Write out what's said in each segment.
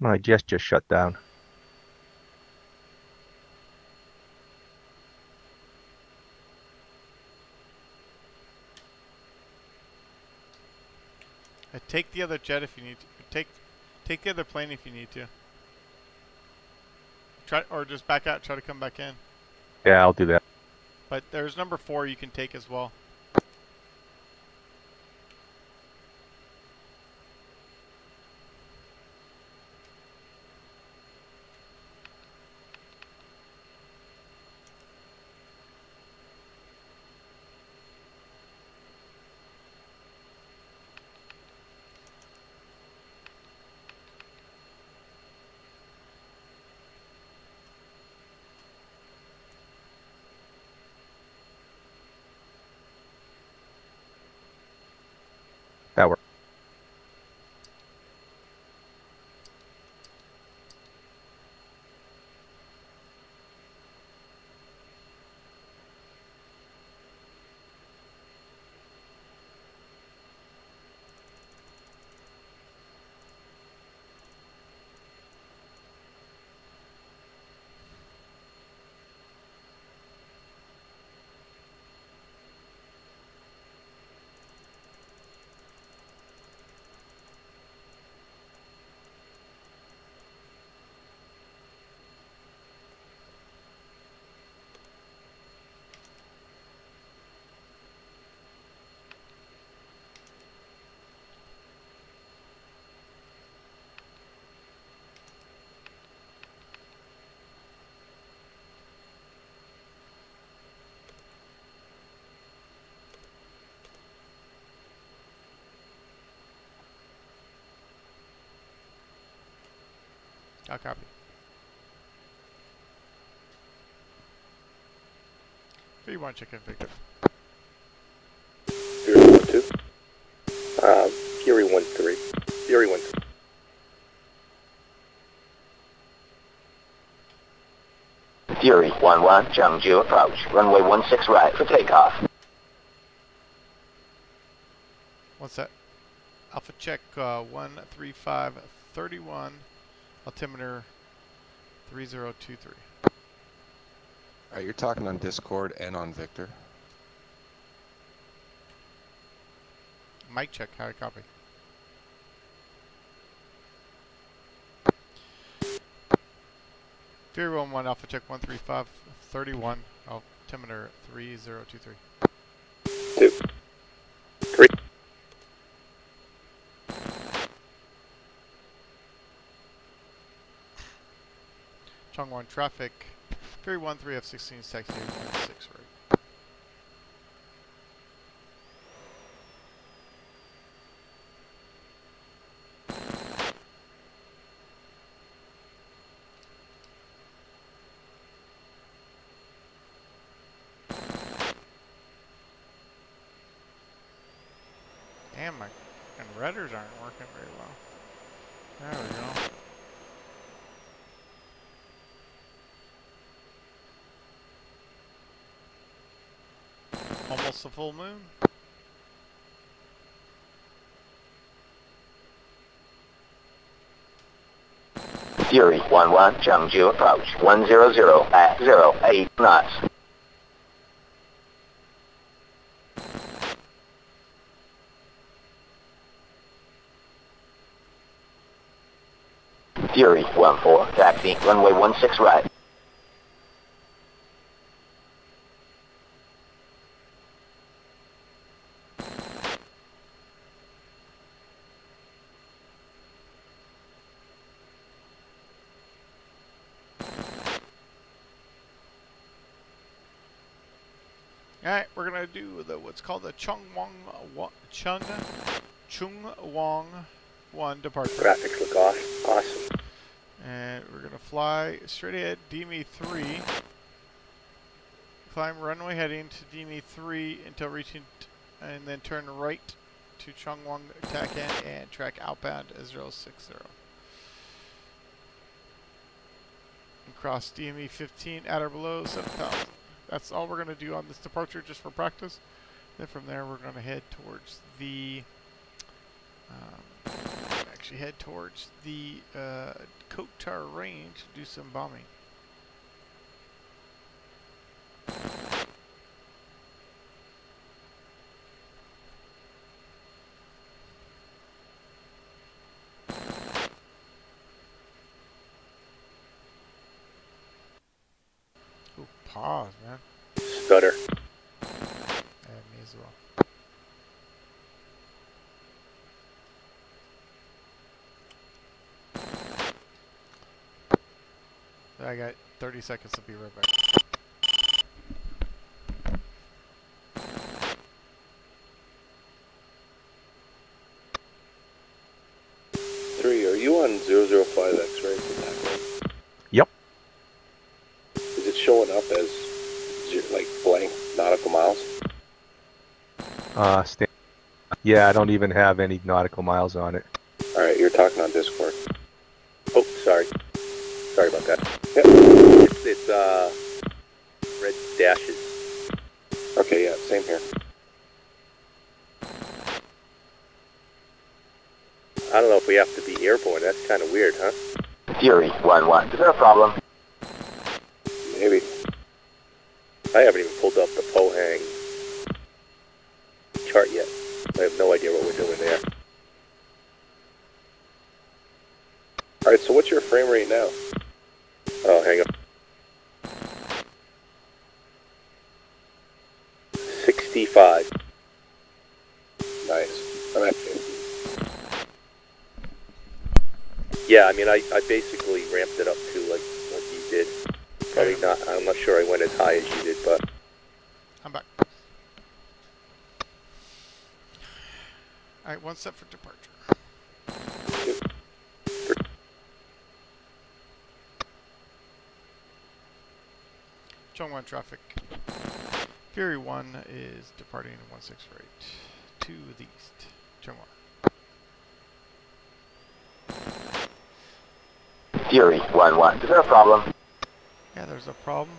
My just shut down. Uh, take the other jet if you need to. Take take the other plane if you need to. Try or just back out. Try to come back in. Yeah, I'll do that. But there's number four you can take as well. I'll copy. V1 chicken Victor. Fury 1 2. Uh, Fury 1 3. Fury 1 3. Fury 1 1, Changju approach. Runway one six right for takeoff. What's that? Alpha check uh, 13531 altimeter 3023. All right, you're talking on Discord and on Victor. Mic check, how I copy. Fury 1 1 Alpha check 135 31, altimeter 3023. Chongwon traffic. Fury one three F sixteen taxi one six right. Damn, my and rudders aren't working very well. There we go. Almost a full moon. Fury 1-1, Chengdu approach. 100 at 08 knots. Fury 1-4, taxi. Runway 16 right. Alright, we're gonna do the what's called the Chung Wong Wa- Chung Chung Wong one departure. Graphics look awesome. Awesome. And we're gonna fly straight ahead, DME three. Climb runway heading to DME three until reaching, and then turn right to chung Chungwong TACAN and track outbound as 060. And cross DME 15 at or below 7,000. That's all we're gonna do on this departure, just for practice. Then from there, we're gonna head towards the. Um, actually, head towards the uh, range to do some bombing. Ooh, pause, man. Stutter. Yeah, me as well. I got 30 seconds to be right back. Three, are you on 005 X-ray from that way? Yep. Is it showing up as ze- like blank nautical miles? Uh, sta- yeah, I don't even have any nautical miles on it. All right, you're talking on Discord. Oh, sorry. Sorry about that. Yep. It's, it's uh red dashes. Okay, yeah, same here. I don't know if we have to be airborne. That's kind of weird, huh? Fury 1-1. Is there a problem? Maybe. I haven't even pulled up the Pohang chart yet. I have no idea what we're doing there. Alright, so what's your frame rate now? Oh, hang on. 65. Nice. I'm at 50. Yeah, I mean, I, I basically ramped it up to like what you did. Probably not. I'm not sure I went as high as you did, but I'm back. Alright, one set for departure. Chongwon traffic. Fury 1 is departing 168 to the east. Chongwon. Fury 1-1. Is there a problem? Yeah, there's a problem.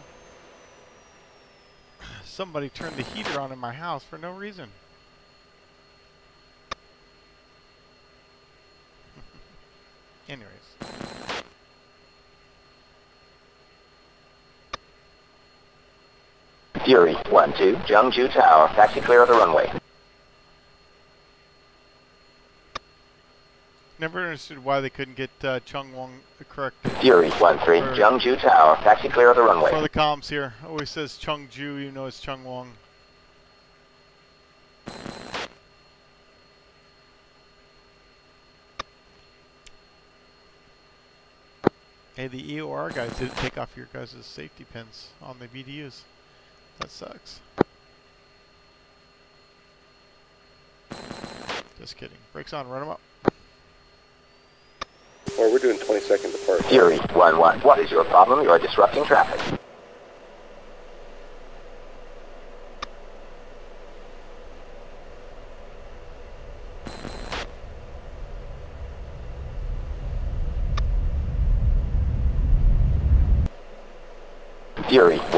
Somebody turned the heater on in my house for no reason. Anyways. Fury 1-2. Jeongju Tower. Taxi clear of the runway. Never understood why they couldn't get uh, Chungwon correct. Fury 1-3. For- Jeongju Tower. Taxi clear of the runway. For the comms here, always says Chungju, you know it's Chungwon. Hey, the EOR guys didn't take off your guys' safety pins on the VDUs. That sucks. Just kidding. Brakes on, run them up. or we're doing 20 second apart. Fury 1-1. What is your problem? You are disrupting traffic.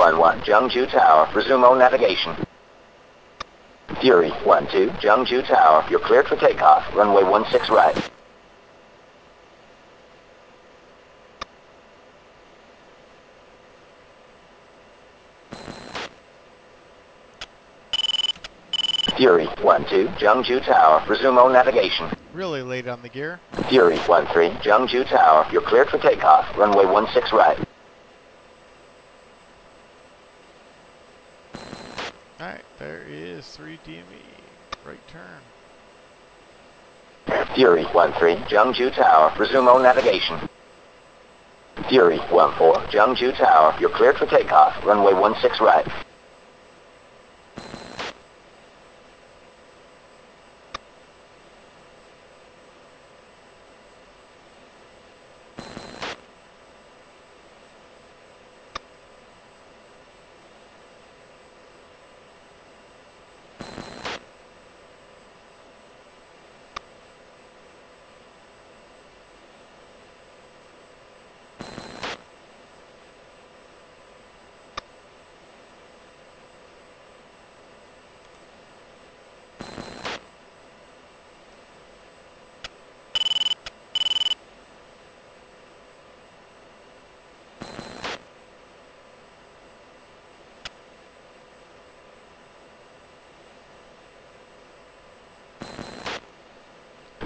Fury 1-1. Jeongju Tower. Resume all navigation. Fury 1-2. Jeongju Tower. You're cleared for takeoff. Runway 16 right. Fury 1-2. Jeongju Tower. Resume all navigation. Really late on the gear. Fury 1-3. Jeongju Tower. You're cleared for takeoff. Runway 16 right. Alright, there is 3 DME. Right turn. Fury 1-3. Jeongju Tower. Resume all navigation. Fury 1-4. Jeongju Tower. You're cleared for takeoff. Runway 16 right.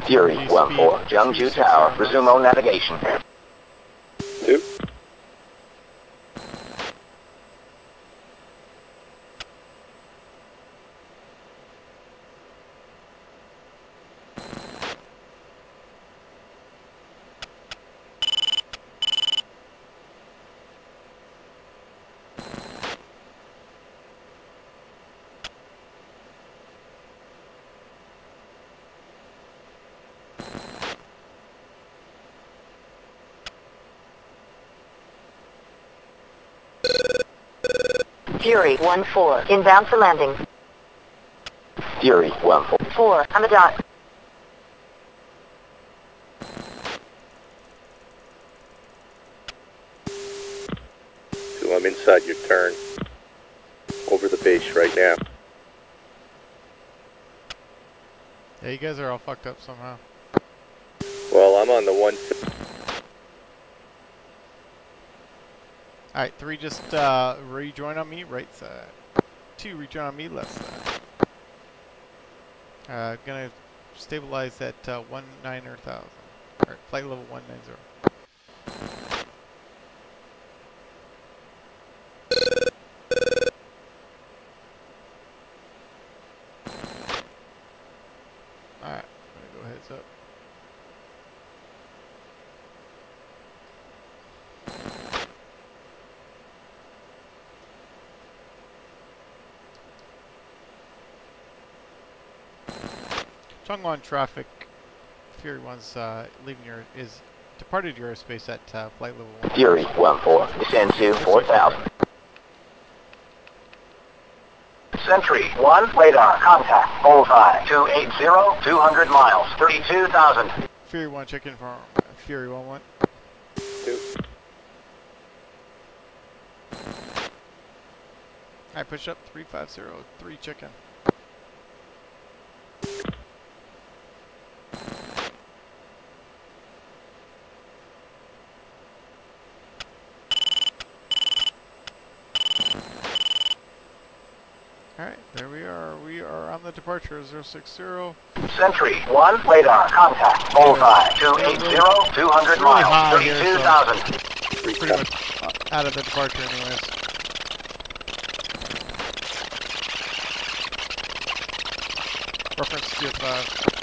Fury Speed 1-4, Jeongju Tower, resume all navigation. Two. Fury 1-4, inbound for landing. Fury 1-4, 4, on the dot. Two, I'm inside your turn. Over the base right now. Yeah, you guys are all fucked up somehow. Well, I'm on the one. Alright, three just uh, rejoin on me, right side. Two rejoin on me, left side. Uh, gonna stabilize at uh, one niner thousand. Or flight level one nine zero. Alright, I'm gonna go heads up. Chongwon traffic, Fury One's uh, leaving your is departed your airspace at uh, flight level one. Fury 1-4, descend to 4000. Sentry 1, radar, contact, bullseye, 280, 200 miles, 32,000. Fury One, check in for Fury One One. Two. I push up three five zero three chicken. Alright, there we are. We are departure 060. Sentry 1, radar, contact, bullseye, 280, 200 Really miles, high here, so- 32,000. Pretty much out of the departure anyways. Reference to 5.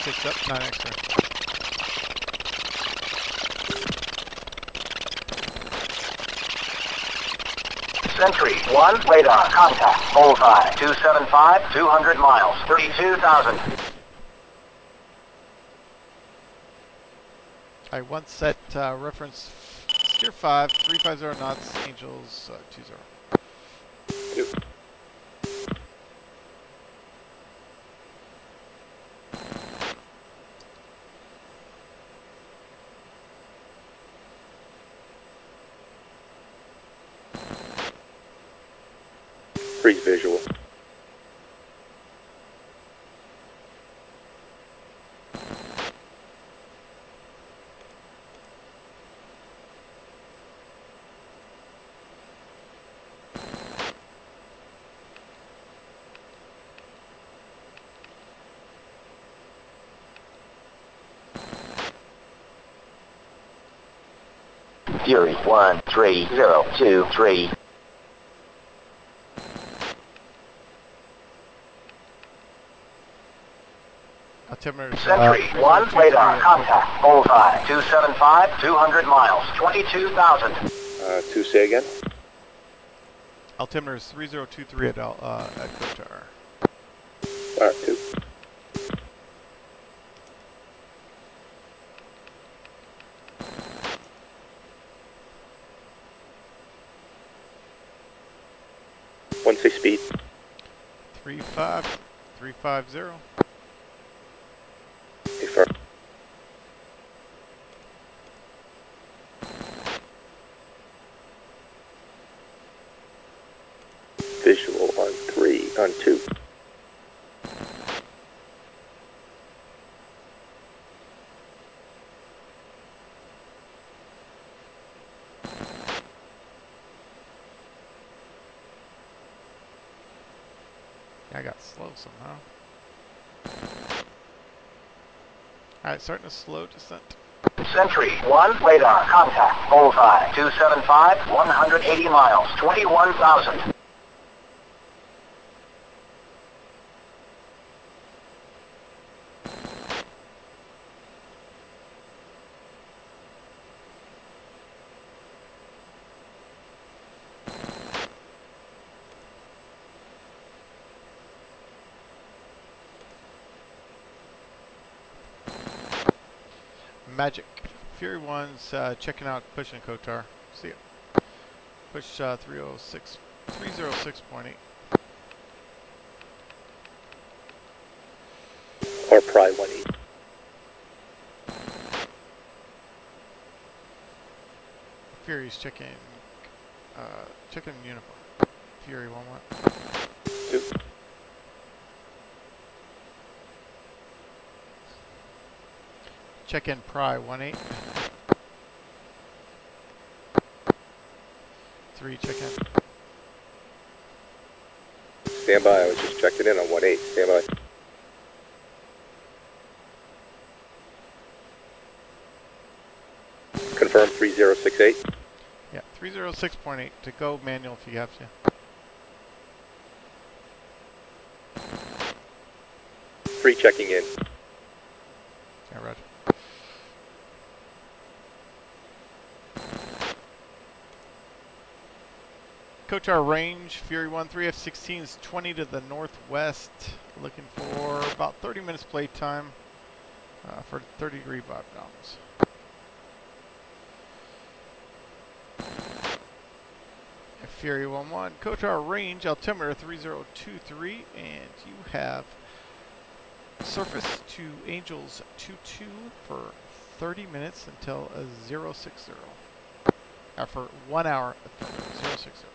6 up, 9 extra. Sentry 1, radar, contact, bullseye, 275, 200 miles, 32,000. I once set uh, reference Gear 5, 350 knots, Angels uh, 20. Two. Freeze visual. Fury 1, 3, 0, 2, 3. Altimeter Sentry 1, radar, contact, bullseye, 275, 200 miles, 22,000. Uh, two, say again. Altimeter is 3023 at, Al- uh, at Kotar. Alright, two. One say speed. Three five three five zero. Affirm. Visual on three, on two. I got slow somehow. Alright, starting a slow descent. Sentry 1, radar, contact, bullseye, 275, 180 miles, 21,000. Magic. Fury 1's uh, checking out pushing Kotar. See ya. Push uh, 306, 306.8. Or pry one eight. Fury's checking, uh, checking uniform. Fury 1 1. Two. Check in Pry 1 8. 3, check in. Stand by. I was just checking in on one eight. Stand by. Confirm three zero six eight. Yeah, 306.8 to go manual if you have to. Free checking in. Yeah, roger. Kotar range, Fury 1 3 F-16 is 20 to the northwest. Looking for about 30 minutes playtime uh, for 30 degree bob bombs. Fury 1 1, Kotar range, altimeter 3023, and you have surface to Angels 2-2 for 30 minutes until a 060. Uh, for one hour, uh, 060.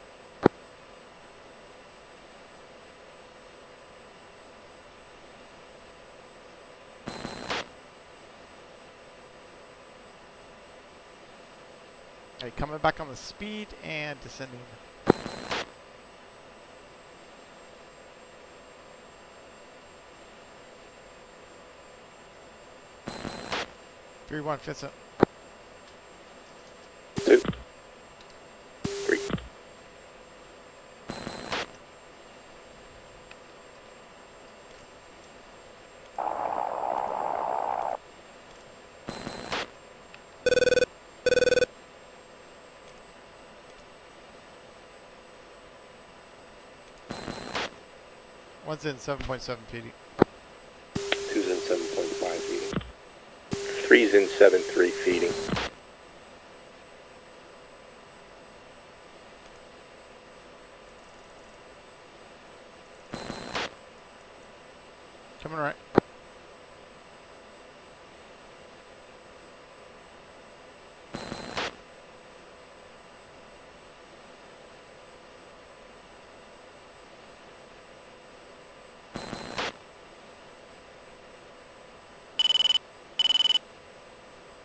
Coming back on the speed and descending. Three one fits One's in 7.7 PD. Two's in seven point five feeding. Three's in seven three feeding. Coming right.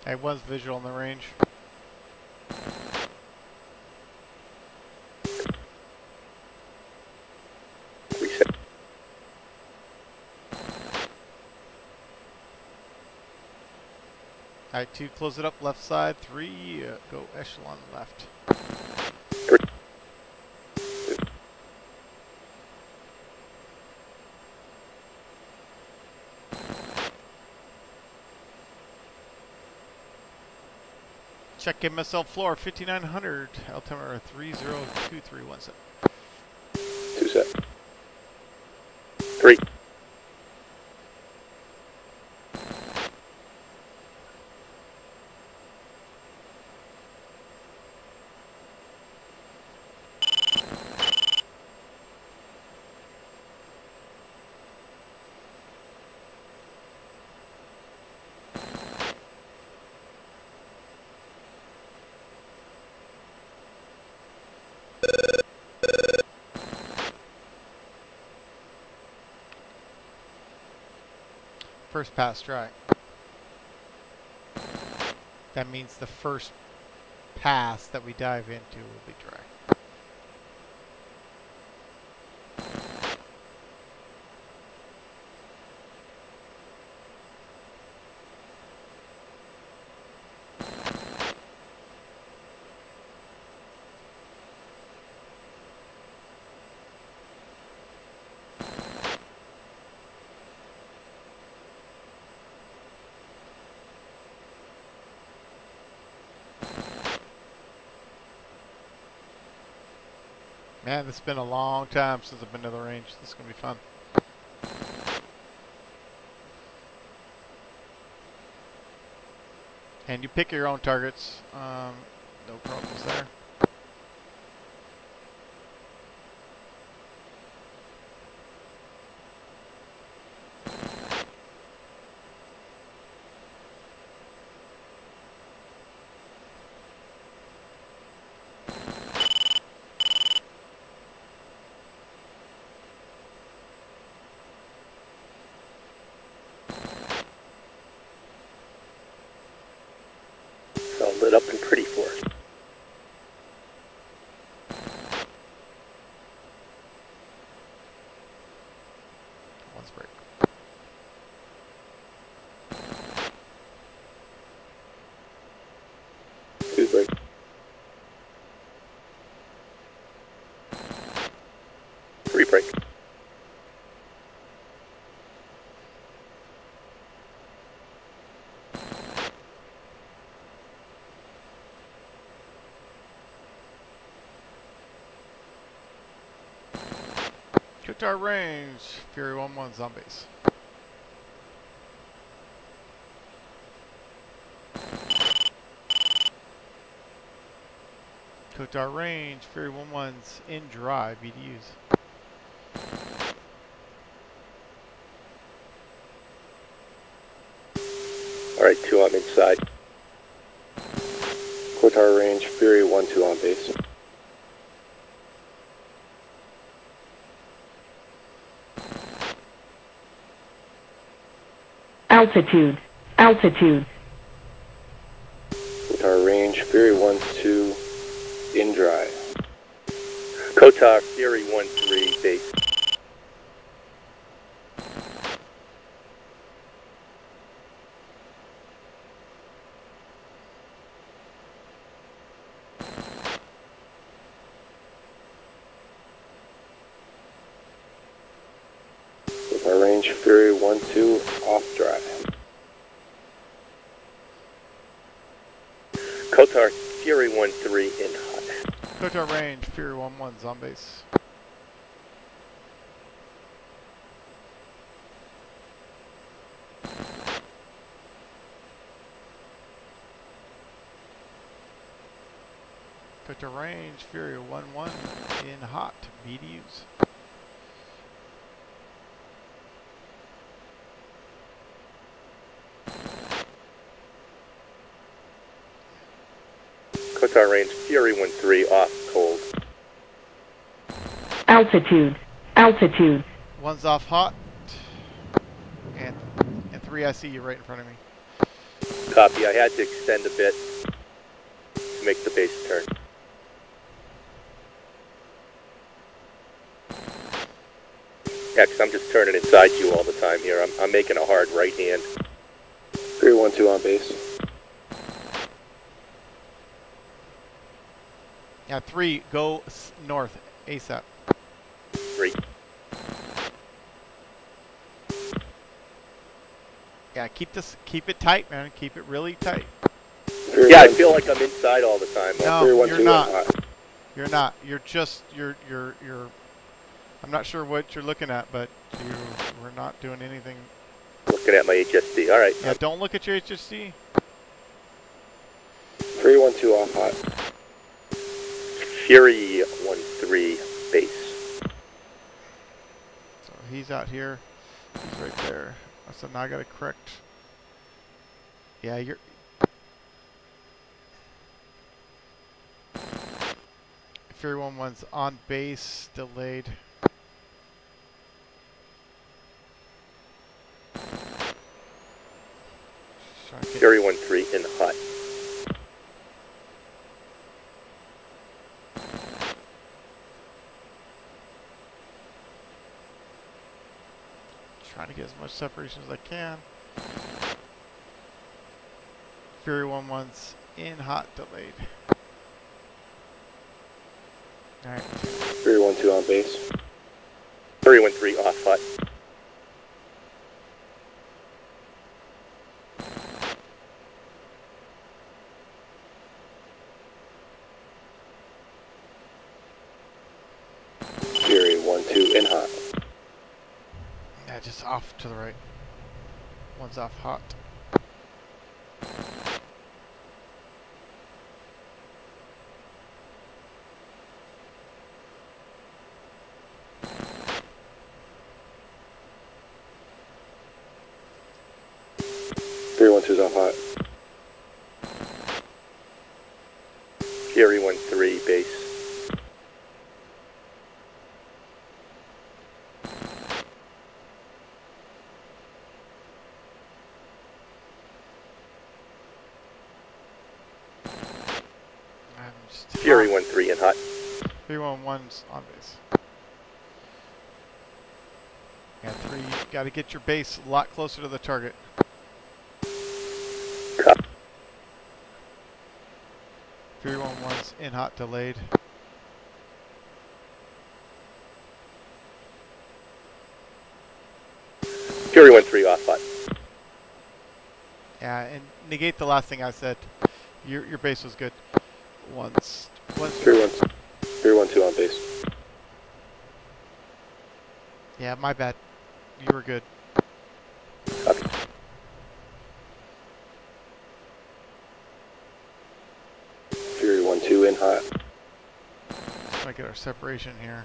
I was visual in the range. Alright, two, close it up, left side, three, uh, go echelon left. Check MSL floor, 5900, altimeter 302317. Two set. Three. First pass dry. That means the first pass that we dive into will be dry. Man, it's been a long time since I've been to the range. This is going to be fun. And you pick your own targets. Um, no problems there. Break. Kotar range. Fury 1-1 zombies. Kotar range. Fury 1-1's in dry. BDUs. Alright, two I'm inside. Kotar range, Fury 1-2 on base. Altitude. Altitude. Kotar range, Fury 1-2, in dry. Kotar, Fury 1-3, base. Kotar range, Fury 1-2, off dry. Kotar, Fury 1-3, in hot. Kotar range. Fury 1-1 zombies. Kotar range. Fury 1-1 in hot. BDUs. Kotar range, Fury 1-3, off cold. Altitude. Altitude. One's off hot. And and three I see you right in front of me. Copy, I had to extend a bit to make the base turn. Yeah, 'cause I'm just turning inside you all the time here. I'm, I'm making a hard right hand. 312 on base. Yeah, three go s- north ASAP. Three. Yeah, keep this keep it tight, man. Keep it really tight. Yeah, I feel like I'm inside all the time. No, Three, one, you're two, not. one. You're not. You're just you're you're you're I'm not sure what you're looking at, but you we're not doing anything. Looking at my HSD. All right. Yeah, don't look at your HSD. 312 off hot. Fury 1-3 base. So he's out here. He's right there. So now I gotta correct. Yeah, you're. Fury one one's on base, delayed. Fury 1-3 in hot. Trying to get as much separation as I can. Fury 1 1's in hot delayed. Alright, Fury 1-2 on base. Fury 1-3 off hot. Fury 1-2 in hot. yeah, just off to the right. One's off hot. Fury 1-3 in hot. Fury 1 1's on base. Yeah, three. Got to get your base a lot closer to the target. Cop. Fury 1 1's in hot delayed. Fury 1-3 off hot. Yeah, and negate the last thing I said. Your your base was good. Once once Fury 1 Fury 1-2 on base. Yeah, my bad. You were good. Copy. Fury 1-2 in hot. To get our separation here.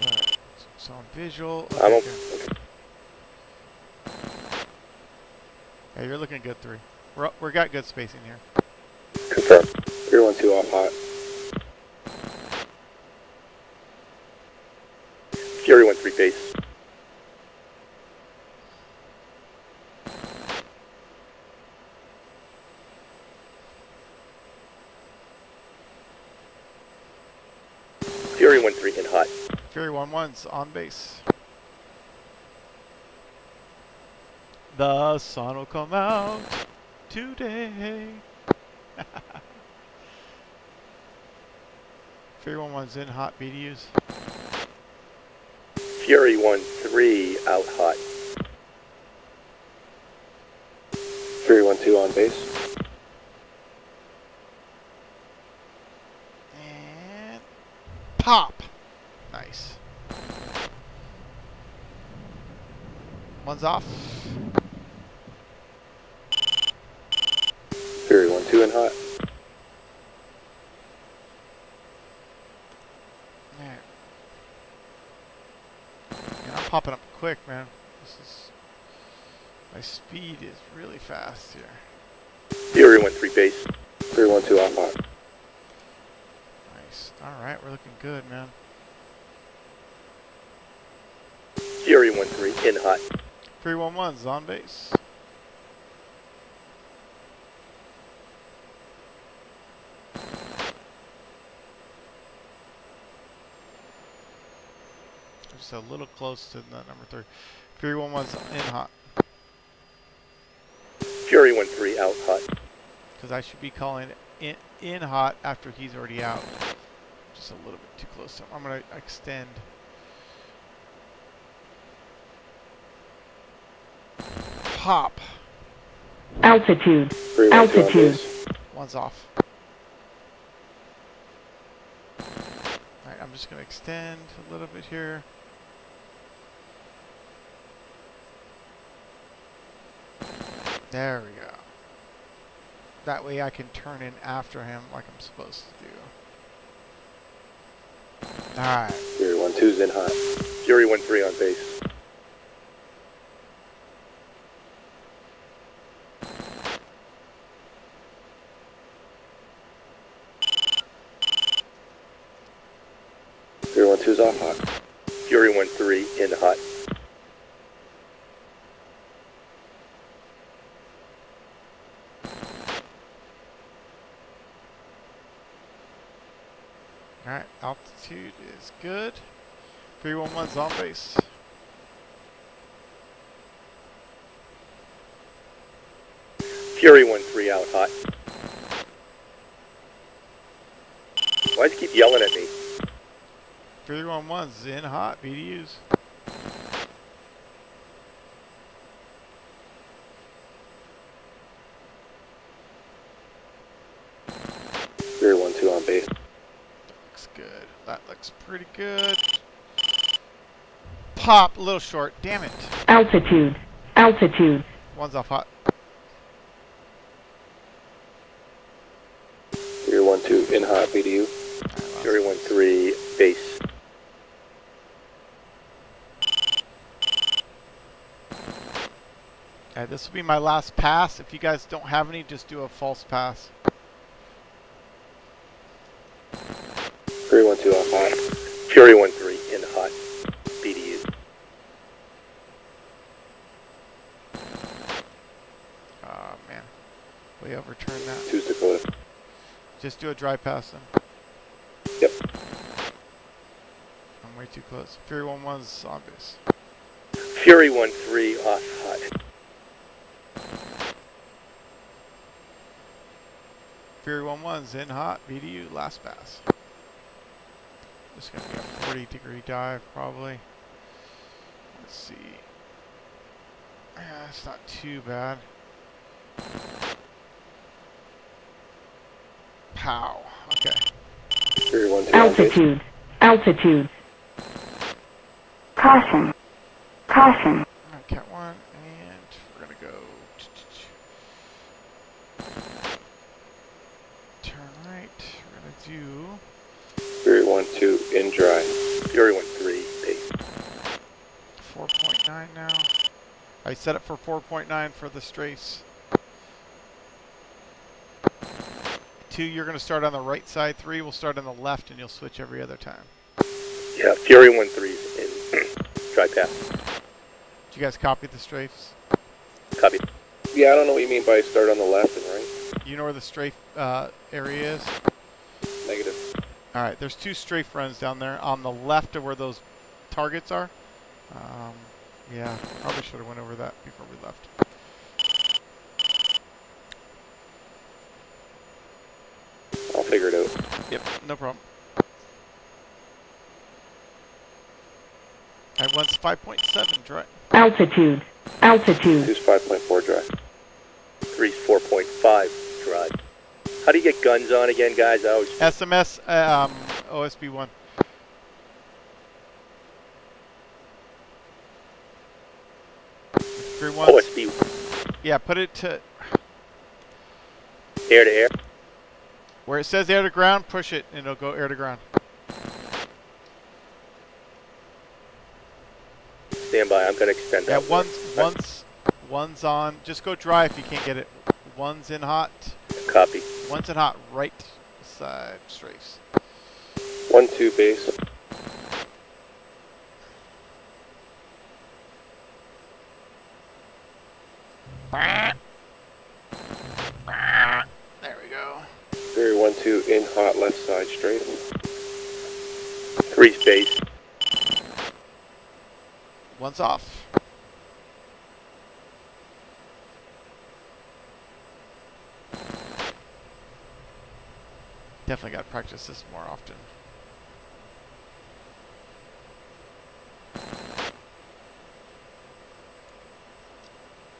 Alright, so on visual. I'm okay, okay. Yeah, you're looking good, three. We're we got good spacing here. Confirm. Fury 1-2 off hot. Fury 1-3 base. Fury 1-3 in hot. Fury one one's on base. The sun will come out today. Fury one one's in hot BDUs. Fury 1-3 out hot. Fury 1-2 on base. And pop. Nice. One's off. Fury 1-2 in hot. Alright. And I'm popping up quick, man. This is my speed is really fast here. Fury 1-3 base. Fury 1-2 off hot. Nice. Alright, we're looking good, man. Fury 1-3 in hot. 311's on base. Just a little close to that number three. 311's in hot. Fury 1-3 out hot. Because I should be calling in, in hot after he's already out. Just a little bit too close to him. I'm going to extend. Pop. altitude, Fury 1-2 on Altitude. One's off. Alright, I'm just going to extend a little bit here. There we go. That way I can turn in after him like I'm supposed to do. Alright. Fury 1-2's in hot. Fury 1-3 on base. Fury 1-2's off hot. Fury 1-3 in hot. Alright, altitude is good. 311's on base. Fury 1-3 out hot. Why'd you keep yelling at me? 311's in hot, BDUs. Fury 1-2 on base. Looks good. That looks pretty good. Pop, a little short. Damn it. Altitude. Altitude. One's off hot. Fury 1-2 in hot BDU. Alright, last- Fury 1-3 base. Alright, this will be my last pass. If you guys don't have any, just do a false pass. Fury 1-2 off hot. Fury 1-3 in hot BDU. Oh ah, man. We overturned that. 2's Dakota. Just do a dry pass then. Yep. I'm way too close. Fury 1-1's on base. Fury 1-3 off hot. Fury 1-1's in hot. BDU, last pass. This is going to be a 40 degree dive probably. Let's see. Yeah, it's not too bad. Pow. Okay. Fury 1-2 on base. Altitude. Altitude. Caution. Caution. Alright, cat one, and we're gonna go turn right. We're gonna do Fury 1-2 in dry. Fury 1-3 base. 4.9 now. I set it for 4.9 for the strafe. Two, you're gonna start on the right side. Three, we'll start on the left, and you'll switch every other time. Yeah, Fury 1-3's in dry pass. Did you guys copy the strafes? Copy. Yeah, I don't know what you mean by start on the left and right. You know where the strafe uh, area is? Negative. All right, there's two strafe runs down there on the left of where those targets are. Um, yeah, probably should have went over that before we left. I'll figure it out. Yep, no problem. I one's 5.7 dry. Altitude. Altitude. Two's 5.4 dry. Three's 4.5 dry. How do you get guns on again, guys? I always SMS uh, um, OSB one. Three ones. OSB Yeah, put it to air to air. where it says air to ground. Push it, and it'll go air to ground. Stand by. I'm gonna extend Yeah, that. one's one's one's on. Just go dry if you can't get it. One's in hot. Copy. One's in hot. Right side strafes. One two base. There we go. Fury one two in hot left side strafe. Three's base. One's off. Definitely got to practice this more often.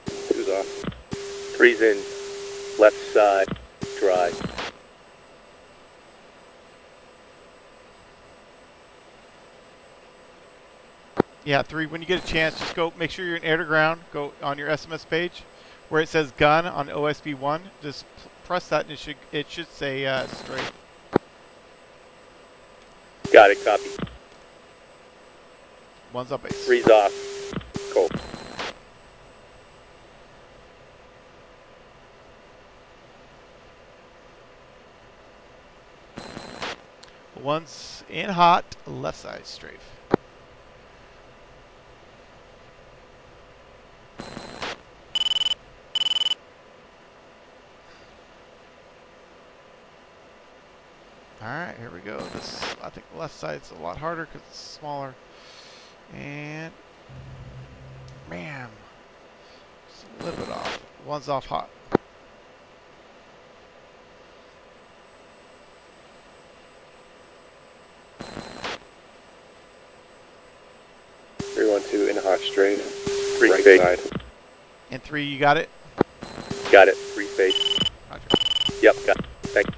Two's off. Three's in left side. Dry. Yeah, three. When you get a chance, just go. Make sure you're in air to ground. Go on your SMS page, where it says gun on OSB one. Just press that, and it should it should say uh, strafe. Got it. Copy. One's up base. Three's off. Cool. Once in hot, left side strafe. Alright, here we go. This, I think the left side's a lot harder because it's smaller. And, just a little bit off. One's off hot. Three one two in hot strafe. Three Right face. side. And three, you got it? Got it. Three face. Roger. Yep. Got it. Thank you.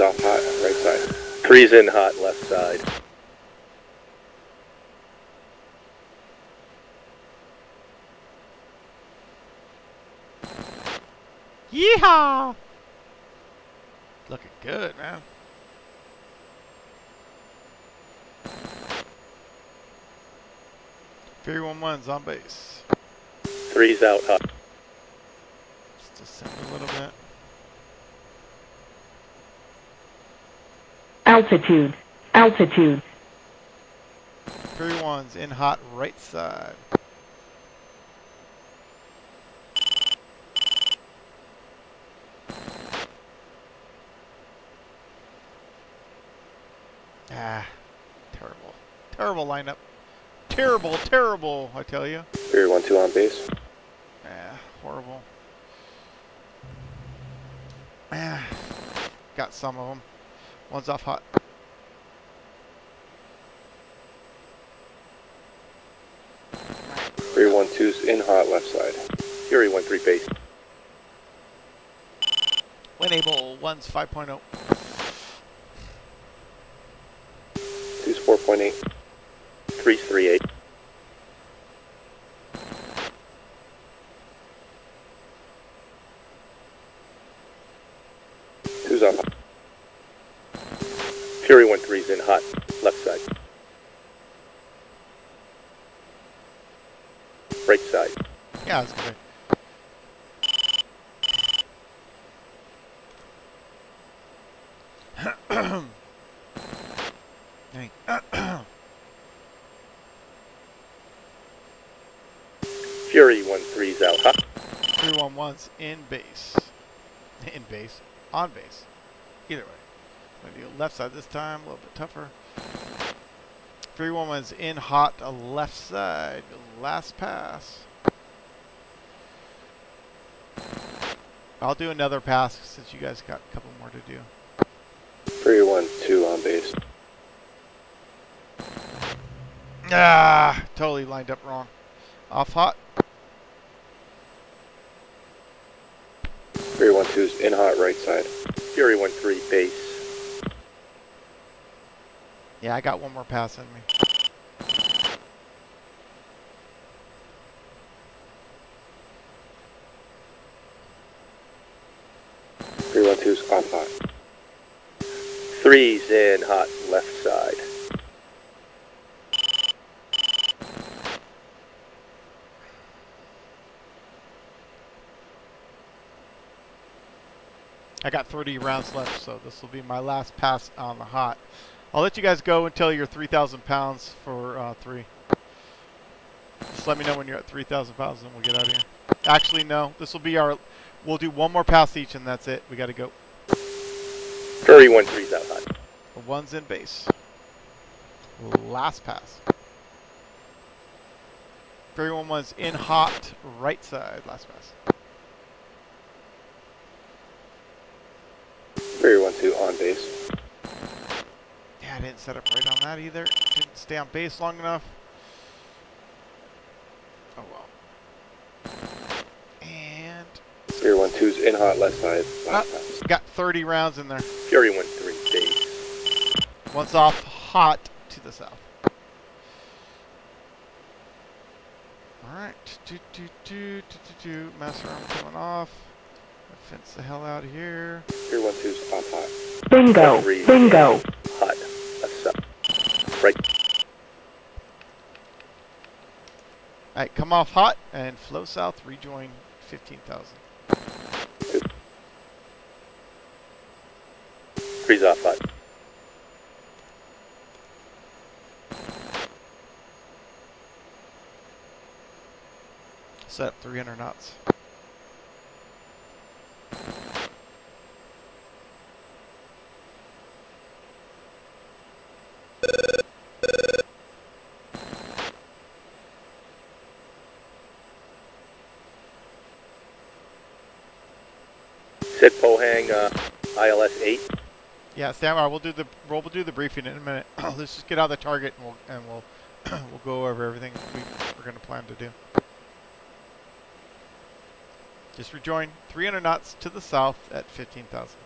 Off hot, right side. Three's in hot left side. Yeehaw! Looking good, man. Fury 1 1's on base. Three's out hot. Just descend a little bit. Altitude, altitude, Fury 1's in hot right side. Ah, terrible. Terrible lineup. Terrible, terrible, I tell you. Three one two on base. Ah, horrible. Ah, got some of them. One's off hot. Three one two's in hot left side. Fury one three base. Win able, one's oh. 5.0. Two's four point eight. Three's three eight. Two's off. Fury one three's in hot left side. Right side. Yeah, that's good. Fury one three's out hot. Three one ones in base. In base. On base. Either way. Maybe left side this time, a little bit tougher. Three one ones in hot left side. Last pass. I'll do another pass since you guys got a couple more to do. Three one two on base. Ah, totally lined up wrong. Off hot. Three one two's in hot right side. Fury one three base. Yeah, I got one more pass in me. Two's off hot. Three's in hot left side. I got 30 rounds left, so this will be my last pass on the hot. I'll let you guys go until you're 3,000 pounds for uh, three. Just let me know when you're at 3,000 pounds, and we'll get out of here. Actually, no. This will be our. We'll do one more pass each, and that's it. We got to go. Fury one three's out hot. One's in base. Last pass. 31 one's in hot right side. Last pass. Three one two on base. Yeah, I didn't set up right on that either. Didn't stay on base long enough. Oh well. And Three one two's in hot left side. Last pass. Ah, got 30 rounds in there. Fury one three base. One's off hot to the south. Alright. Do, do, do, do, do, do. Master arm coming off. Fence the hell out of here. Three one two's off hot. bingo, Three. bingo, Hot left side. Right. Alright, come off hot and flow south, rejoin 15,000. Three's off. Set 300 knots. Said Pohang, uh, ILS 8. Yeah, stand by. We'll do the we'll do the briefing in a minute. Let's just get out of the target and we'll and we'll we'll go over everything we, we're going to plan to do. Just rejoin 300 knots to the south at 15,000.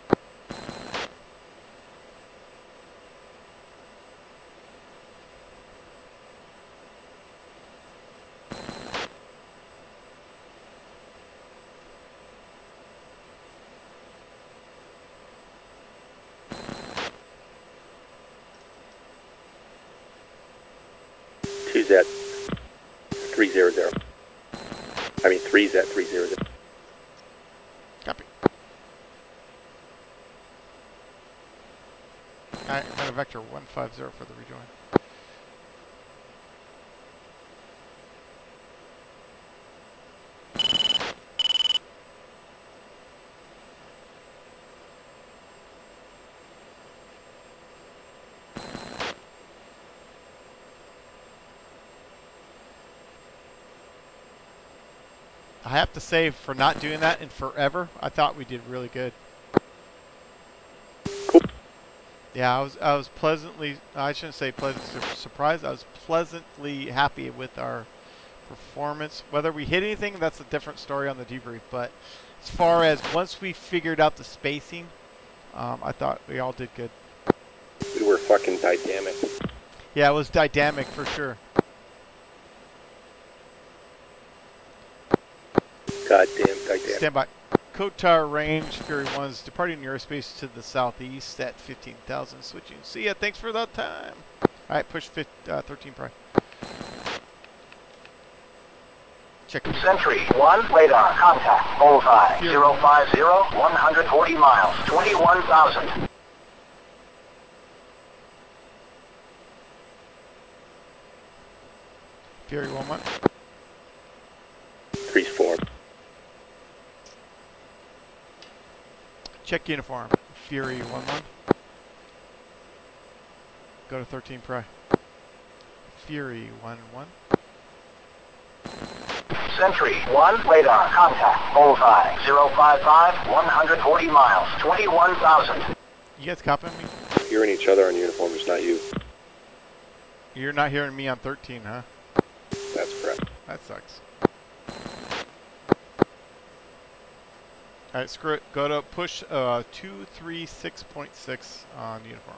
Two's at 300. I mean, three's at 300. Copy. Alright, I'm at a vector 150 for the rejoin. I have to say, for not doing that in forever, I thought we did really good. Yeah, I was I was pleasantly I shouldn't say pleasantly surprised. I was pleasantly happy with our performance. Whether we hit anything, that's a different story on the debrief. But as far as once we figured out the spacing, um, I thought we all did good. We were fucking dynamic. Yeah, it was dynamic for sure. Goddamn dynamic. Stand by. Kotar range, Fury 1's departing airspace to the southeast at 15,000, switching. See ya, thanks for the time. Alright, push fif- uh, 13 pri. Check. Sentry 1, radar, contact, bullseye, 050, 140 miles, 21,000. Fury 1 1. Three's four. Check uniform. Fury 1 1. Go to 13 pri. Fury 1 1. Sentry 1, radar, contact, bullseye, 055, 140 miles, 21,000. You guys copying me? Hearing each other on uniforms, not you. You're not hearing me on 13, huh? That's correct. That sucks. Alright, screw it. Go to push uh, 236.6 on uniform.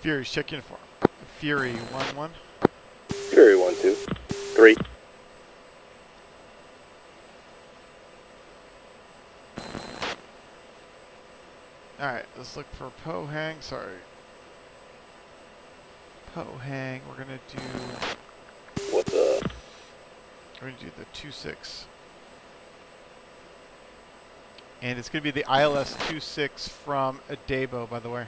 Fury, check uniform. Fury 1 1. Fury 1-2. one, two, three. Alright, let's look for Pohang. Sorry. Pohang, we're gonna do What the? We're going to do the 2.6. And it's going to be the ILS 2.6 from Adebo, by the way.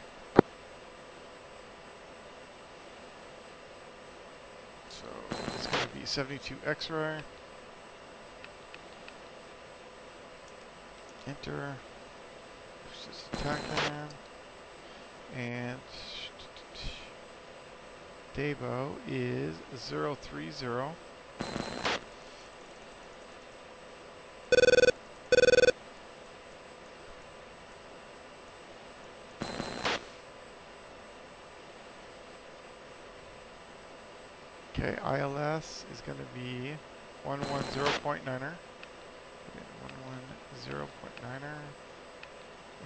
So it's going to be 72 X-ray. Enter. Push this attack. And Debo is 030. Okay, ILS is going to be 110.9er. 110.9er.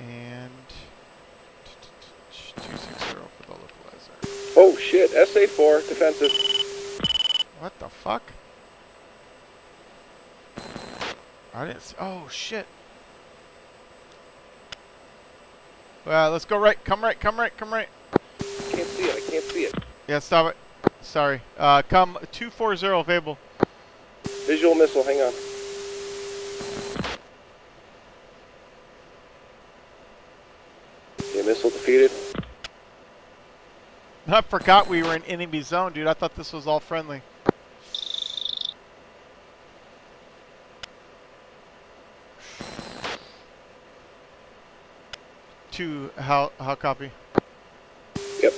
And 260 for the localizer. Oh shit, SA4, defensive. What the fuck? I didn't. s oh shit. Well, let's go right. Come right. Come right. Come right. I Can't see it, I can't see it. Yeah, stop it. Sorry. Uh, come 240 available. Visual missile, hang on. Okay, missile defeated. I forgot we were in enemy zone, dude. I thought this was all friendly. Two, how, how copy?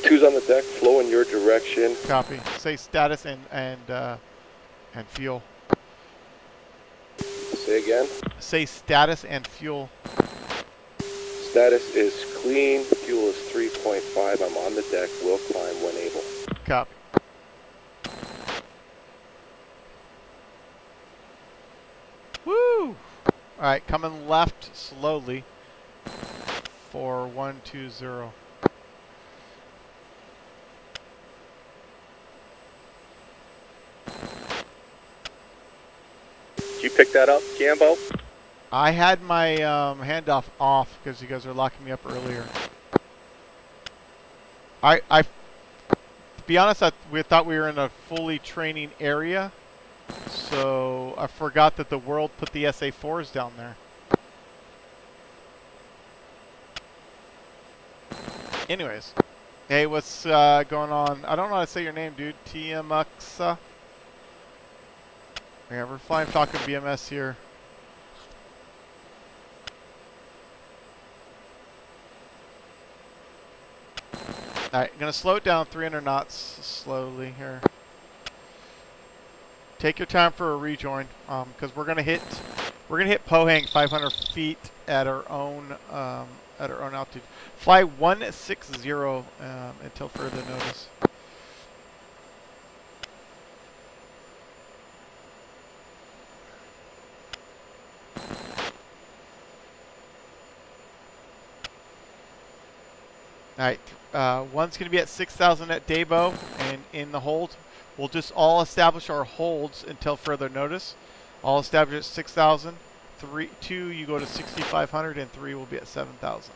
Two's on the deck, flow in your direction. Copy. Say status and, and, uh, and fuel. Say again. Say status and fuel. Status is clean, fuel is 3.5. I'm on the deck, will climb when able. Copy. Woo! Alright, coming left slowly for 120. Did you pick that up, Jambo? I had my um, handoff off because you guys were locking me up earlier. I, I, to be honest, I, we thought we were in a fully training area, so I forgot that the world put the SA4s down there. Anyways, hey, what's uh, going on? I don't know how to say your name, dude. TMUXA. Yeah, we're flying Falcon BMS here. Alright, gonna slow it down 300 knots slowly here. Take your time for a rejoin, um, because we're gonna hit we're gonna hit Pohang 500 feet at our own um, at our own altitude. Fly 160 um, until further notice. Alright, uh, one's going to be at 6,000 at Dabo and in the hold. We'll just all establish our holds until further notice. All establish at 6,000. Three, two, you go to 6,500, and three will be at 7,000.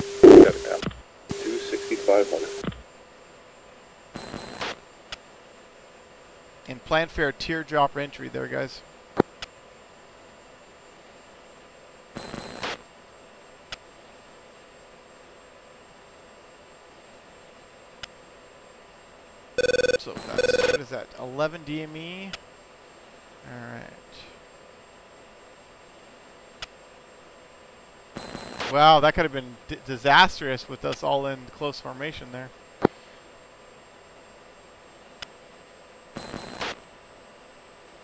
7,000. 2,6,500. And plan for a teardrop entry there, guys. So that's, what is that, 11 DME? Alright. Wow, that could have been disastrous with us all in close formation there.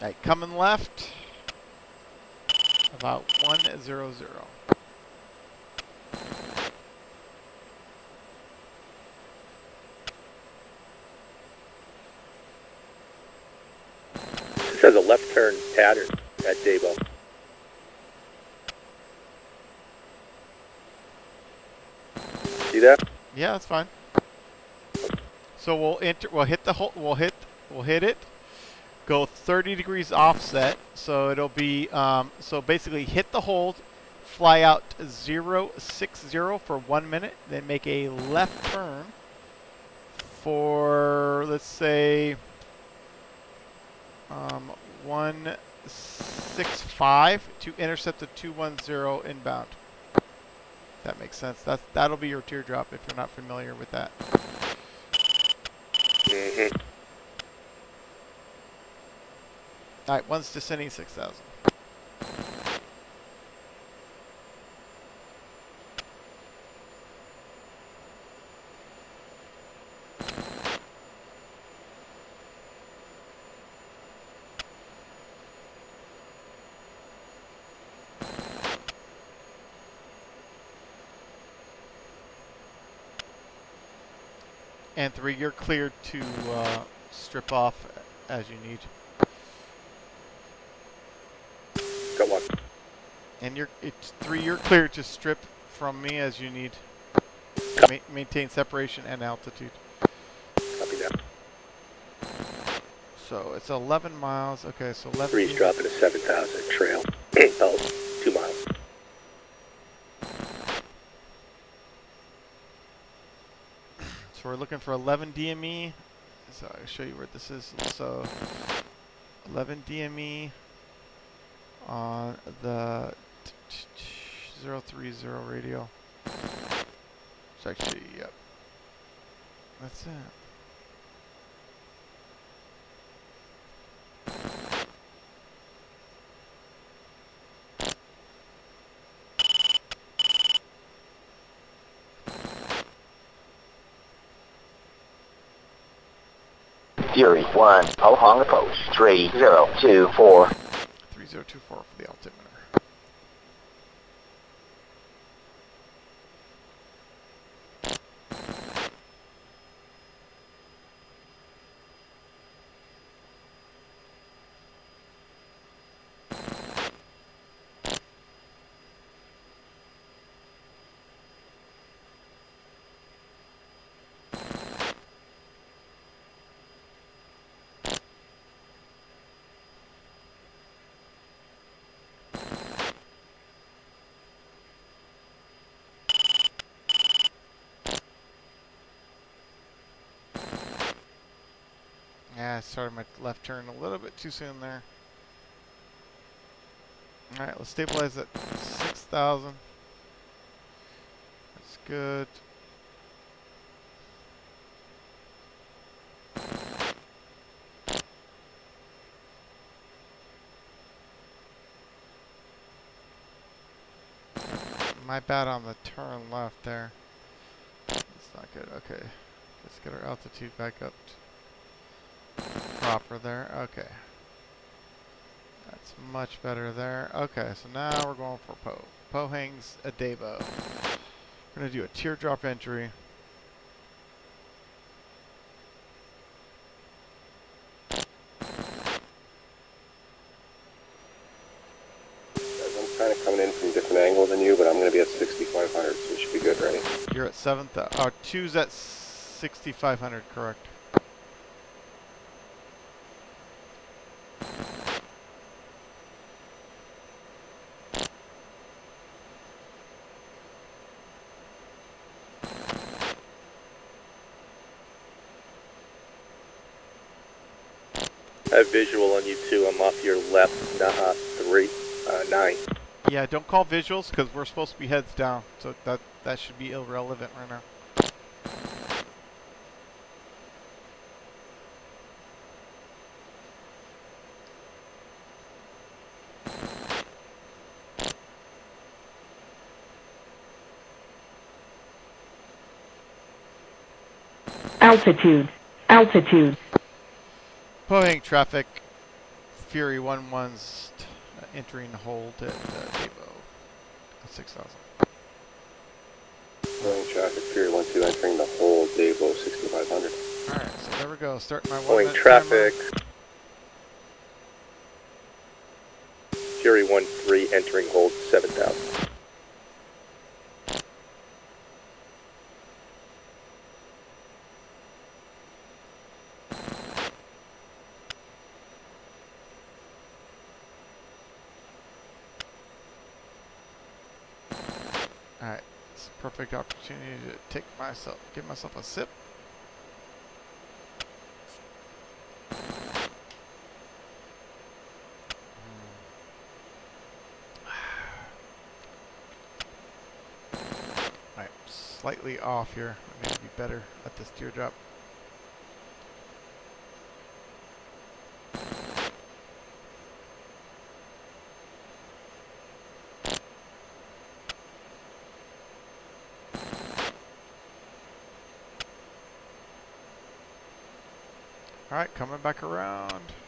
Alright, coming left. About 100. Has a left turn pattern at Dabo. See that? Yeah, that's fine. So we'll enter. We'll hit the hole. We'll hit. We'll hit it. Go 30 degrees offset. So it'll be. Um, so basically, hit the hold. Fly out 060 for one minute. Then make a left turn for let's say um, 165 to intercept the 210 inbound. That makes sense. That's that'll be your teardrop if you're not familiar with that. Mm-hmm. All right, one's descending 6,000. And three, you're cleared to uh, strip off as you need. Got one. And you're it's three. You're cleared to strip from me as you need. Ma maintain separation and altitude. Copy that. So it's 11 miles. Okay, so 11. Three's dropping to 7,000 trail. oh, two miles. So we're looking for 11 DME. So I'll show you where this is. So 11 DME on the 030 radio. It's actually, yep. that's it. Fury 1, Pohang approach 3024. 3024 for the altimeter. Yeah, I started my left turn a little bit too soon there. Alright, let's stabilize at 6,000. That's good. My bad on the turn left there. That's not good. Okay. Let's get our altitude back up proper there. Okay. That's much better there. Okay, so now we're going for Poe. Poe hangs a Adebo. We're going to do a teardrop entry. Kind of coming in from a different angle than you, but I'm going to be at 6,500, so we should be good, ready? You're at 7,000. Oh, two's at 6,500, correct. Have visual on you too. I'm off your left, uh, three, uh, nine. Yeah, don't call visuals because we're supposed to be heads down. So that that should be irrelevant right now. altitude, altitude, Pohang traffic. Fury 1-1's t- uh, entering hold at uh, Debo. 6,000. Going traffic, Fury 1 2 entering the whole Davo 6,500. Alright, so there we go. Start my one minute traffic. Fury 1 3 entering hold 7,000. Perfect opportunity to take myself, give myself a sip. Hmm. Alright, slightly off here. I need to be better at this teardrop. Alright, coming back around.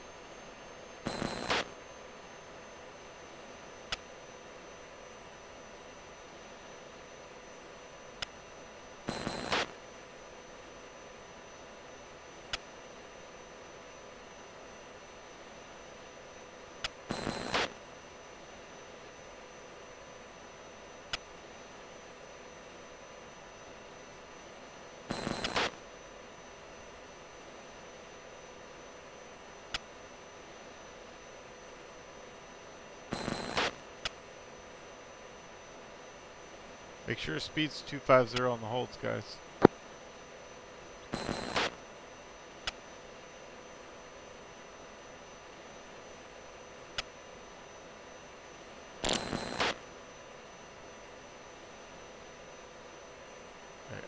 Make sure speed's 250 on the holds, guys. I'm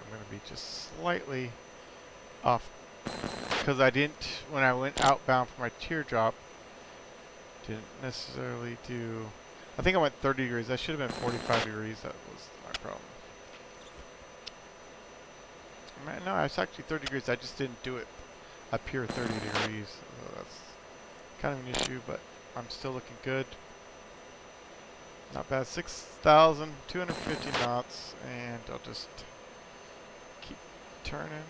going to be just slightly off because I didn't when I went outbound for my teardrop didn't necessarily do I think I went 30 degrees I should have been 45 degrees that was Man, no it's actually 30 degrees. I just didn't do it up here 30 degrees. So that's kind of an issue but I'm still looking good. Not bad. 6,250 knots and I'll just keep turning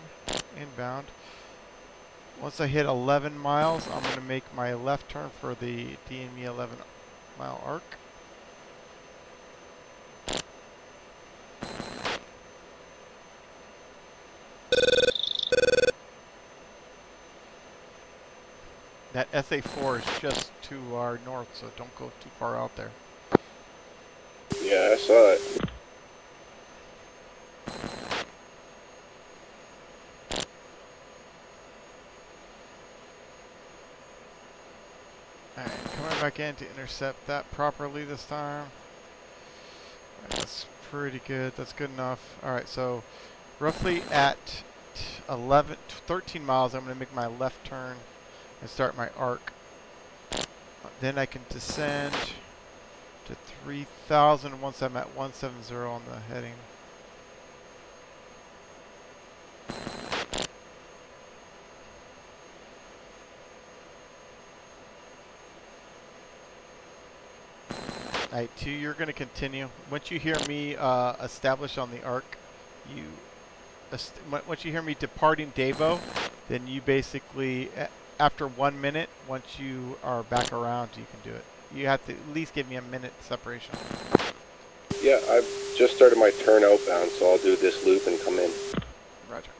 inbound. Once I hit 11 miles, I'm going to make my left turn for the DME 11 mile arc. That SA4 is just to our north, so don't go too far out there. Yeah, I saw it. Alright, coming back in to intercept that properly this time. That's pretty good. That's good enough. Alright, so roughly at 11, 13 miles, I'm going to make my left turn and start my arc. Then I can descend to 3,000 once I'm at 170 on the heading. Alright, two, you're going to continue. Once you hear me uh, establish on the arc, you once you hear me departing Dabo, then you basically, after one minute, once you are back around, you can do it. You have to at least give me a minute separation. Yeah, I've just started my turn outbound, so I'll do this loop and come in. Roger.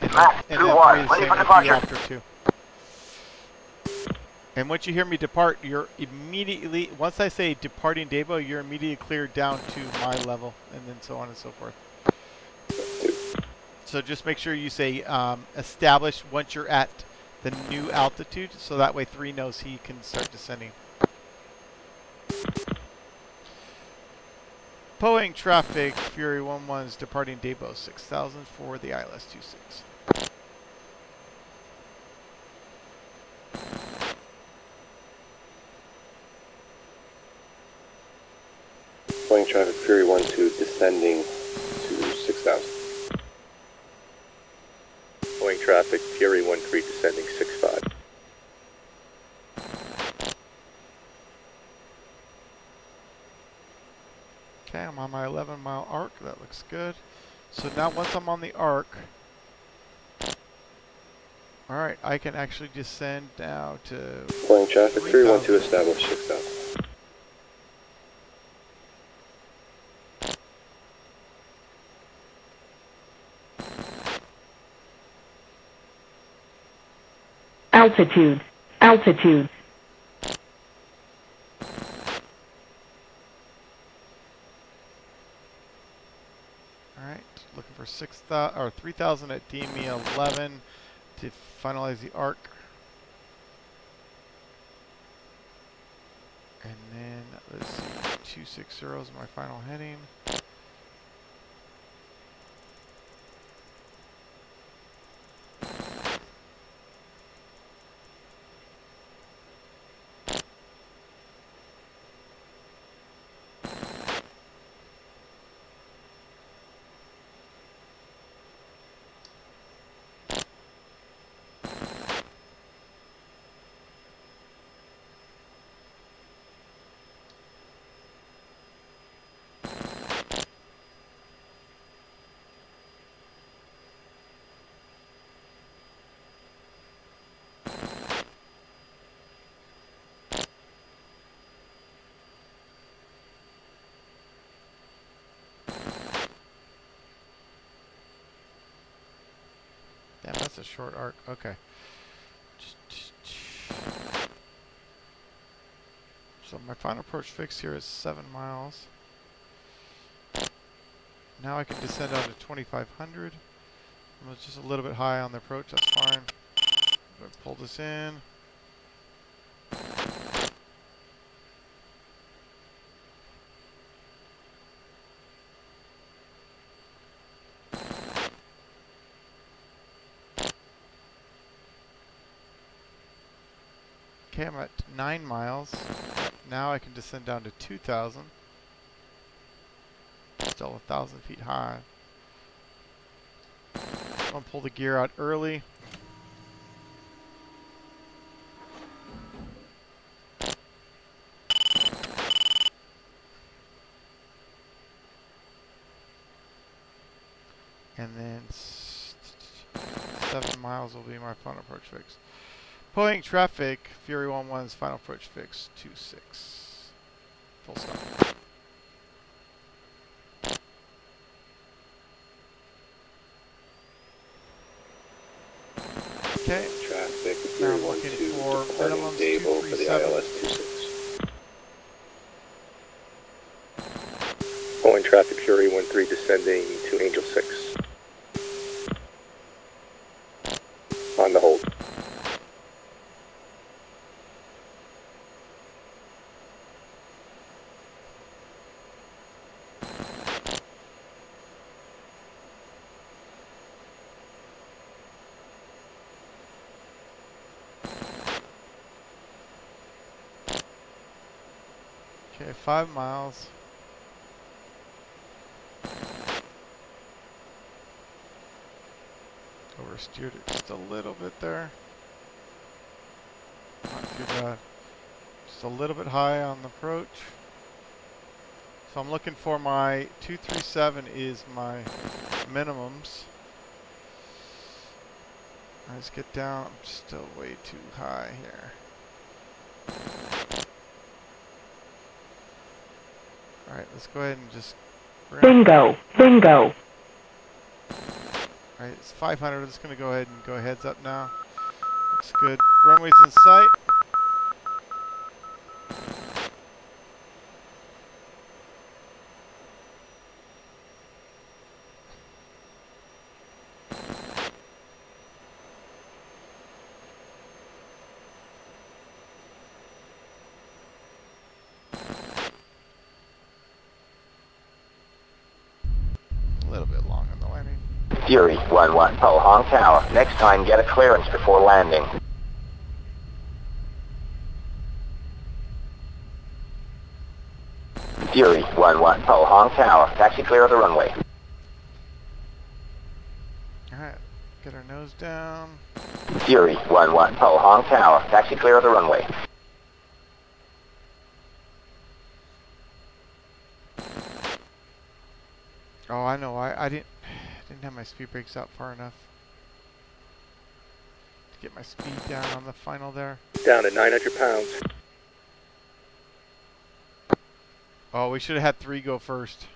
And, Matt, then, and two then one, breathe ready same for with you departure. after two. And once you hear me depart, you're immediately, once I say departing Dabo, you're immediately cleared down to my level, and then so on and so forth. So just make sure you say um, establish once you're at the new altitude, so that way 3 knows he can start descending. Pohang traffic, Fury 1-1 is departing Dabo 6000 for the ILS 26. Flying traffic Fury 1 2 descending to 6,000. Going traffic, Fury 1-3 descending 6-5. Okay, I'm on my 11 mile arc. That looks good. So now once I'm on the arc, alright, I can actually descend now to Flying traffic Fury 1 2 3,000. established 6,000. Altitude, altitude, Alright, looking for 6,000 or 3,000 at DME 11 to finalize the arc. And then, let's see, 260 is my final heading. That's a short arc. Okay. So my final approach fix here is 7 miles. Now I can descend down to 2500. I'm just a little bit high on the approach, that's fine. Pull this in. Okay, I'm at 9 miles. Now I can descend down to 2,000. Still a 1,000 feet high. I'm going to pull the gear out early. And then seven miles will be my final approach fix. Pulling traffic, Fury 1-1's final approach fix, 2-6. Full stop. Okay, Traffic, Now I'm 312, looking for departing minimums Dable for the 237. ILS 26. Pulling traffic, Fury 13 descending to five miles. Oversteered it just a little bit there. Not too bad. Just a little bit high on the approach. So I'm looking for my 237 is my minimums. Let's get down. I'm still way too high here. Alright, let's go ahead and just... Bingo. Bingo. Alright, it's 500. I'm just going to go ahead and go heads up now. Looks good. Runway's in sight. A little bit long on the landing. Fury 1-1, Pohang Tower. Next time, get a clearance before landing. Fury 1-1, Pohang Tower. Taxi clear of the runway. Alright, get our nose down. Fury 1-1, Pohang Tower. Taxi clear of the runway. Oh, I know. I, I didn't didn't have my speed brakes out far enough to get my speed down on the final there. Down to 900 pounds. Oh, we should have had three go first.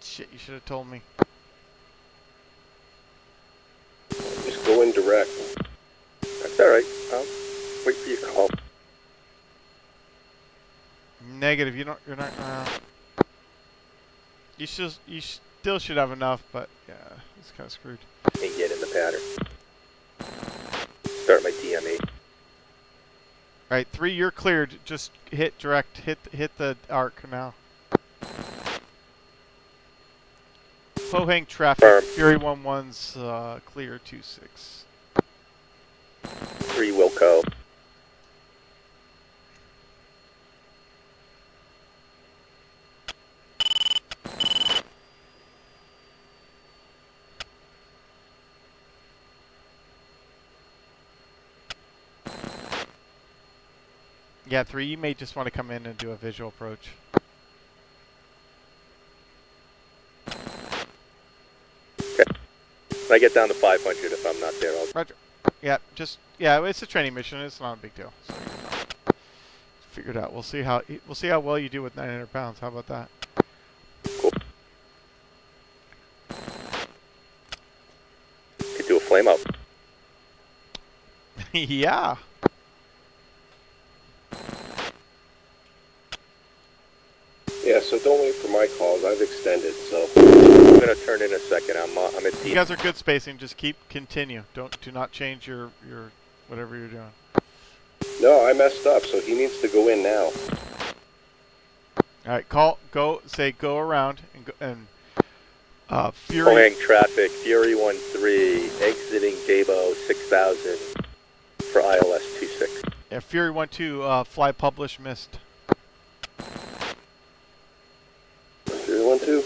Shit, you should have told me. Just go in direct. That's alright. I'll wait for your call. Negative. You don't. You're not. Uh, you should. You still should have enough, but yeah, it's kind of screwed. and get in the pattern. Start my DME. All right, three. You're cleared. Just hit direct. Hit hit the arc now. Pohang traffic. Firm. Fury one one's uh, clear two six. Three Wilco. Yeah, three. You may just want to come in and do a visual approach. When I get down to 500, if I'm not there, I'll Roger. Yeah, just yeah. It's a training mission. It's not a big deal. So it out. We'll see how we'll see how well you do with 900 pounds. How about that? could do a flame up. yeah. Yeah, so don't wait for my calls. I've extended, so. I'm gonna turn in a second. I'm uh, I'm at You guys are good spacing. Just keep continue. Don't do not change your your whatever you're doing. No, I messed up, so he needs to go in now. All right, call go say go around and go, and Uh, Fury. Pohang traffic, Fury 13, exiting Dabo 6000 for ILS 26. Yeah, Fury 1 2, uh, fly publish missed. Three, one, two.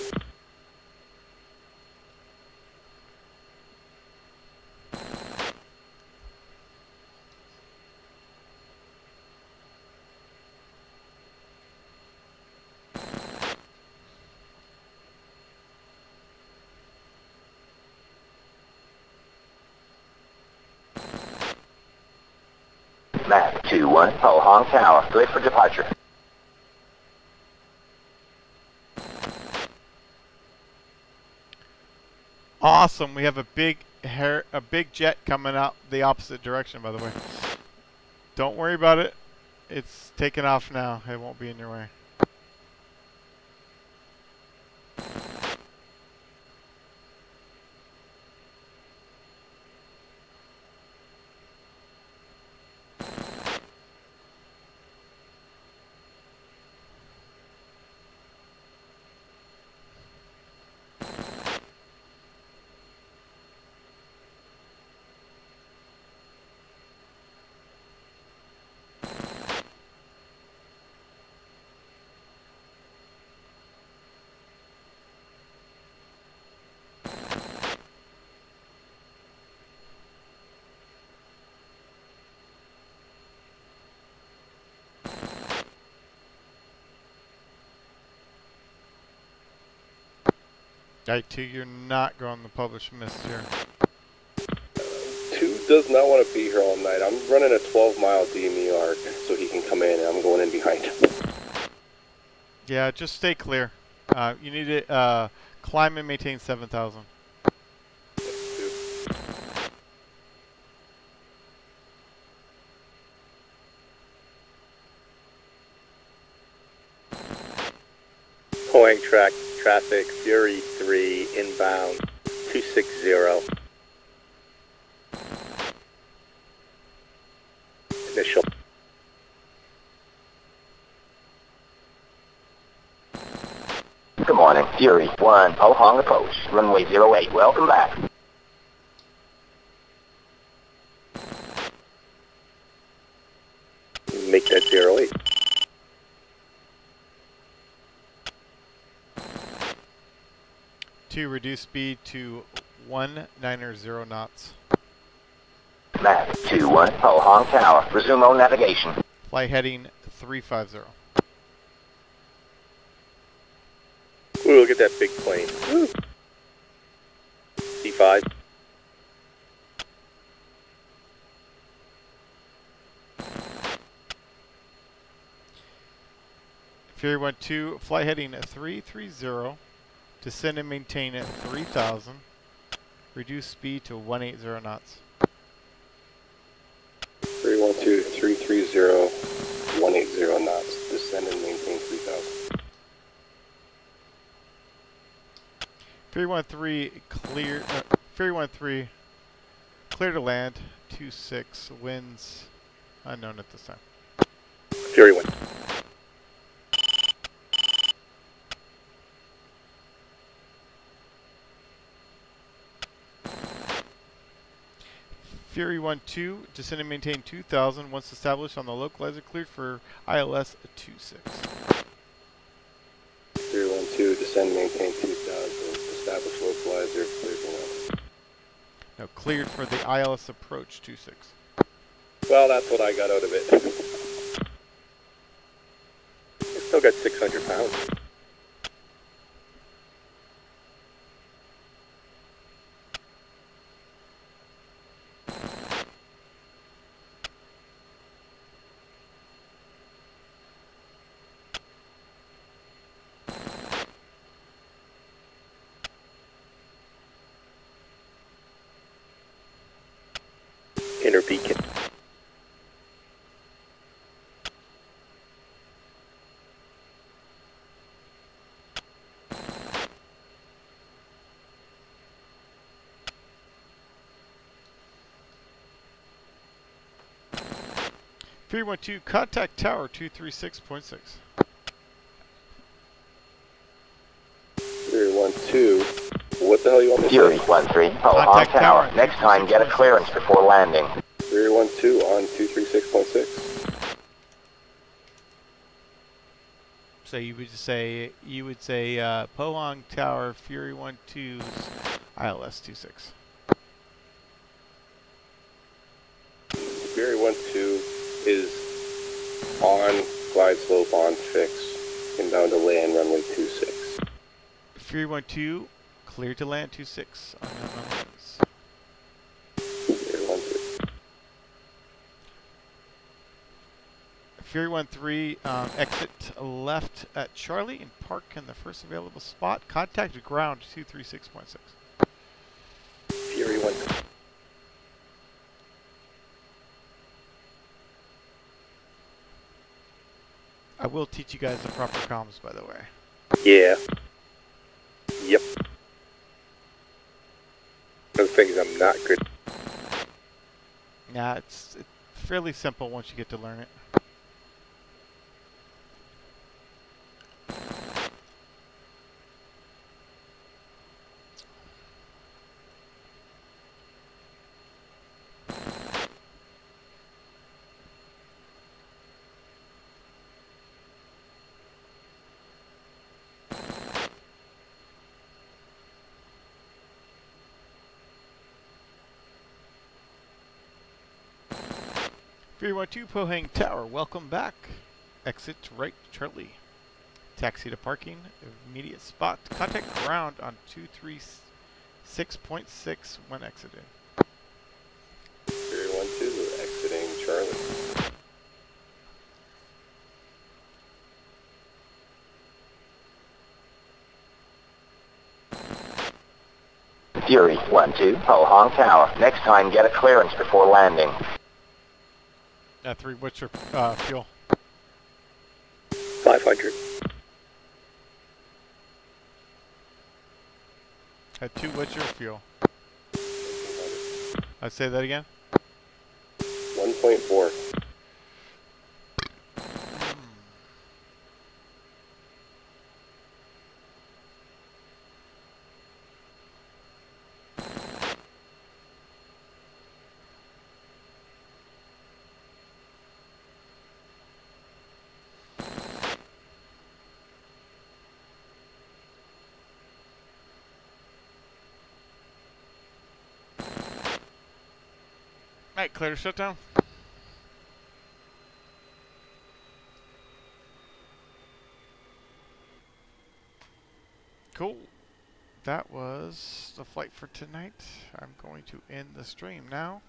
Mac 2-1, Ho Cleared for departure. Awesome. We have a big hair, a big jet coming out the opposite direction. By the way, don't worry about it. It's taking off now. It won't be in your way. Right, two. You're not going the publish missed here. Two does not want to be here all night. I'm running a 12 mile DME arc so he can come in and I'm going in behind him. Yeah, just stay clear. Uh, you need to uh, climb and maintain 7,000. Pohang track traffic, Fury 3, inbound 260. Initial. Good morning, Fury 1, Ho Hong approach, runway 08, welcome back. Make that 08. Two, reduce speed to one niner zero knots. Mac 2-1, Pohang Tower, resume all navigation. Fly heading 350. Ooh, look at that big plane. Woo. C5. Fury 1 2, fly heading 330. Descend and maintain at 3000. Reduce speed to 180 knots. 312 330 180 knots. Descend and maintain 3000. 313 clear. Uh, 313 clear to land. 26 winds unknown at this time. Fury 1. Fury 1 2, descend and maintain 2000. Once established on the localizer, cleared for ILS 26. 312 descend and maintain 2000. Establish localizer. Clear for one. No, cleared for the ILS approach 26. Well, that's what I got out of it. It's still got 600 pounds. 312, contact tower 236.6. 312, what the hell you want me to Fury 13, follow contact on tower. tower. Next time, get a clearance before landing. 312 on 236.6. So you would say, you would say, uh, Pohang Tower, Fury 12, ILS 26. On glide slope on fix, inbound to land runway 26. Fury 12 clear to land 26 on. Fury 1-2. Fury 13 um, exit left at Charlie and park in the first available spot. Contact ground 236.6. Fury 1 I will teach you guys the proper comms by the way. Yeah. Yep. One the things I'm not good Nah, it's, it's fairly simple once you get to learn it. Fury 12 Pohang Tower, welcome back. Exit right, Charlie. Taxi to parking, immediate spot. Contact ground on 236.6 when exiting. Fury 1-2 exiting Charlie. Fury 1-2, Pohang Tower. Next time, get a clearance before landing. Uh, 3, what's your uh, fuel? 500. At 2, what's your fuel? I'd say that again. 1.4. Alright, clear to shutdown. Cool. That was the flight for tonight. I'm going to end the stream now.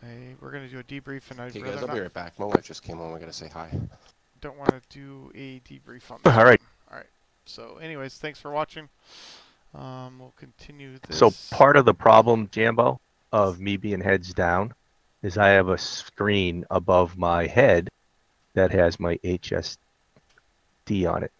Hey, we're going to do a debrief, and I'd Okay, rather guys, I'll not, be right back. My wife just came home. I gotta say hi. don't want to do a debrief on this. All right. All right. So, anyways, thanks for watching. Um, we'll continue this. So part of the problem, Jambo, of me being heads down, is I have a screen above my head that has my HSD on it.